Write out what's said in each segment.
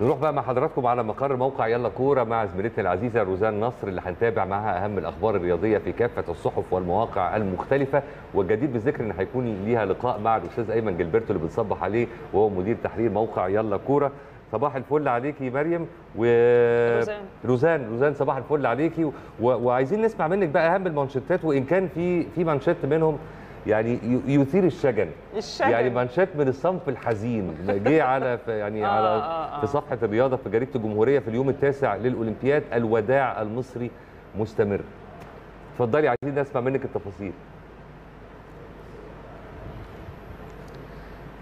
نروح بقى مع حضراتكم على مقر موقع يلا كورة مع زميلتنا العزيزة روزان نصر اللي هنتابع معاها أهم الأخبار الرياضية في كافة الصحف والمواقع المختلفة. والجدير بالذكر إن هيكون ليها لقاء مع الأستاذ أيمن جيلبرتو اللي بنصبح عليه وهو مدير تحرير موقع يلا كورة. صباح الفل عليكي مريم و روزان. روزان روزان صباح الفل عليكي. و... وعايزين نسمع منك بقى أهم المانشيتات وإن كان في في مانشيت منهم يعني يثير الشجن الشجن. يعني مانشيت من الصنف الحزين جه على في يعني آه، على آه، آه. في صفحة الرياضة في جريدة الجمهورية في اليوم التاسع للأولمبياد الوداع المصري مستمر اتفضلي عايزين نسمع منك التفاصيل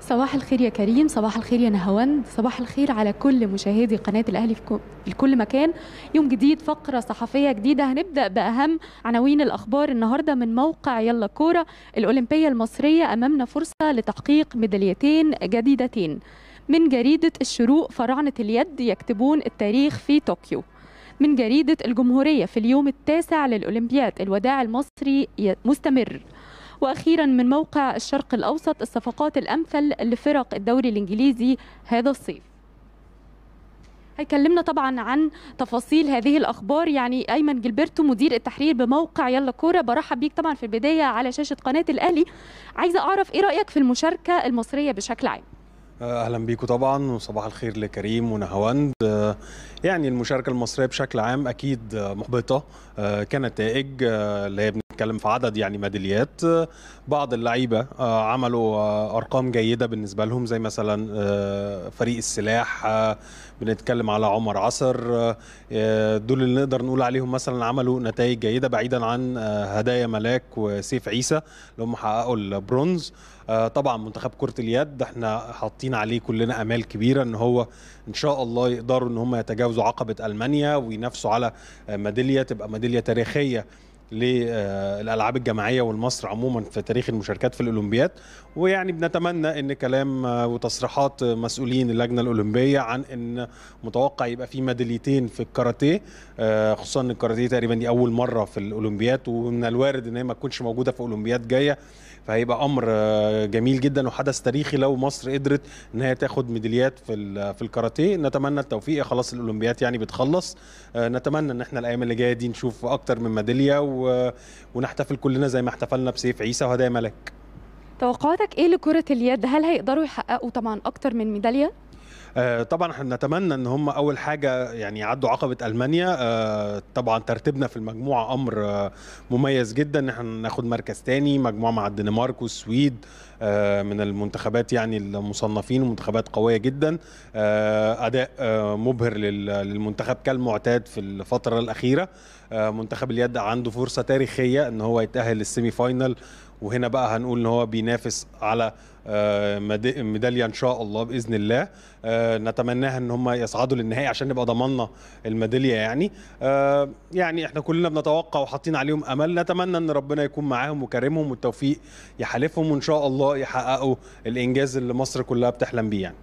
صباح الخير يا كريم صباح الخير يا نهاوند صباح الخير على كل مشاهدي قناة الأهلي في كل مكان. يوم جديد فقرة صحفية جديدة. هنبدأ بأهم عناوين الأخبار النهاردة من موقع يلا كورة. الأولمبية المصرية أمامنا فرصة لتحقيق ميداليتين جديدتين. من جريدة الشروق فراعنة اليد يكتبون التاريخ في طوكيو. من جريدة الجمهورية في اليوم التاسع للأولمبياد الوداع المصري مستمر. وأخيرا من موقع الشرق الأوسط الصفقات الأمثل لفرق الدوري الإنجليزي هذا الصيف. هيكلمنا طبعا عن تفاصيل هذه الأخبار. يعني أيمن جilberto مدير التحرير بموقع يلا كورة برحب بيك طبعا في البداية على شاشة قناة الأهلي. عايزه أعرف إيه رأيك في المشاركة المصرية بشكل عام؟ أهلا بيكم طبعا وصباح الخير لكريم ونهاوند آه، يعني المشاركة المصرية بشكل عام أكيد آه، محبطة آه، كنتائج آه، اللي هي بنتكلم في عدد يعني ميداليات. آه، بعض اللعيبة آه، عملوا آه، أرقام جيدة بالنسبة لهم زي مثلا فريق السلاح بنتكلم على عمر عصر دول اللي نقدر نقول عليهم مثلا عملوا نتائج جيدة بعيدا عن هدايا ملاك وسيف عيسى اللي هم حققوا البرونز. طبعا منتخب كرة اليد إحنا حاطين عليه كلنا آمال كبيرة إن هو إن شاء الله يقدروا إن هم يتجاوزوا عقبة ألمانيا وينافسوا على ميدالية تبقى ميدالية تاريخية للألعاب الجماعية والمصر عموما في تاريخ المشاركات في الأولمبياد. ويعني بنتمنى إن كلام وتصريحات مسؤولين اللجنة الأولمبية عن إن متوقع يبقى في ميداليتين في الكاراتيه آه، خصوصا إن الكاراتيه تقريبا دي أول مرة في الأولمبياد ومن الوارد إن هي ما تكونش موجودة في أولمبياد جاية فهيبقى أمر آه، جميل جدا وحدث تاريخي لو مصر قدرت إن هي تاخد ميداليات في في الكاراتيه. نتمنى التوفيق خلاص الأولمبياد يعني بتخلص آه، نتمنى إن إحنا الأيام اللي جاية دي نشوف أكتر من ميدالية و- ونحتفل كلنا زي ما احتفلنا بسيف عيسى وهدايا ملاك توقعاتك إيه لكرة اليد؟ هل هيقدروا يحققوا طبعا أكتر من ميدالية؟ طبعا إحنا نتمنى إن هم أول حاجة يعني يعدوا عقبة ألمانيا. آه، طبعا ترتيبنا في المجموعة أمر آه، مميز جدا إن إحنا ناخد مركز تاني مجموعة مع الدنمارك والسويد آه، من المنتخبات يعني المصنفين ومنتخبات قوية جدا. آه، أداء آه، مبهر لل- للمنتخب كالمعتاد في الفترة الأخيرة. آه، منتخب اليد عنده فرصة تاريخية إن هو يتأهل لل semi final وهنا بقى هنقول إن هو بينافس على آه، ميدالية إن شاء الله بإذن الله. آه، نتمناها إن هم يصعدوا للنهائي عشان نبقى ضمننا الميدالية يعني. آه، يعني إحنا كلنا بنتوقع وحاطين عليهم أمل. نتمنى إن ربنا يكون معاهم وكرمهم والتوفيق يحالفهم وإن شاء الله يحققوا الإنجاز اللي مصر كلها بتحلم بيه يعني.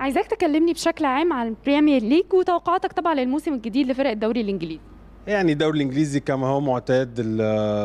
عايزاك تكلمني بشكل عام عن البريمير ليج وتوقعاتك طبعا للموسم الجديد لفرق الدوري الإنجليزي. يعني الدوري الإنجليزي كما هو معتاد ال-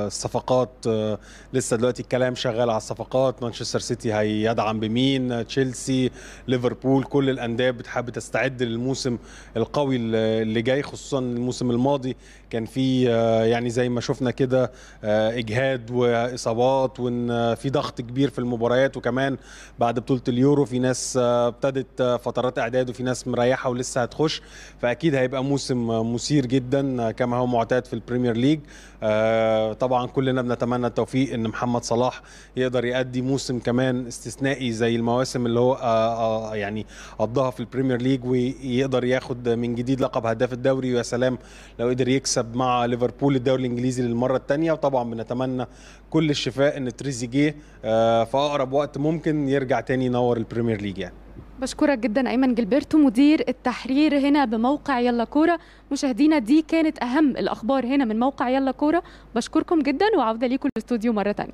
الصفقات آه، لسه دلوقتي الكلام شغال على الصفقات. مانشستر سيتي هيدعم بمين؟ تشيلسي ليفربول كل الأندية بتحب تستعد للموسم القوي اللي جاي خصوصا الموسم الماضي. كان في آه، يعني زي ما شفنا كده آه، إجهاد وإصابات وإن في ضغط كبير في المباريات. وكمان بعد بطولة اليورو في ناس ابتدت فترات إعداد وفي ناس مريحة ولسه هتخش. فأكيد هيبقى موسم مثير جدا كما هو معتاد في البريمير ليج. آه، طبعا كلنا بنتمنى التوفيق إن محمد صلاح يقدر يأدي موسم كمان استثنائي زي المواسم اللي هو آه، آه، يعني قضاها في البريمير ليج ويقدر ياخد من جديد لقب هداف الدوري. ويا سلام لو قدر يكسب مع ليفربول الدوري الإنجليزي للمرة الثانية وطبعا بنتمنى كل الشفاء إن تريزيجيه في أقرب وقت ممكن يرجع تاني ينور البريمير ليج يعني. بشكرك جدا أيمن جilberto مدير التحرير هنا بموقع يلا كورة. مشاهدينا دي كانت أهم الأخبار هنا من موقع يلا كورة. بشكركم جدا وعودة ليكم الاستوديو مرة تانية.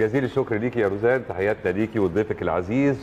جزيل الشكر ليكي يا روزان. تحياتنا ليكي وضيفك العزيز.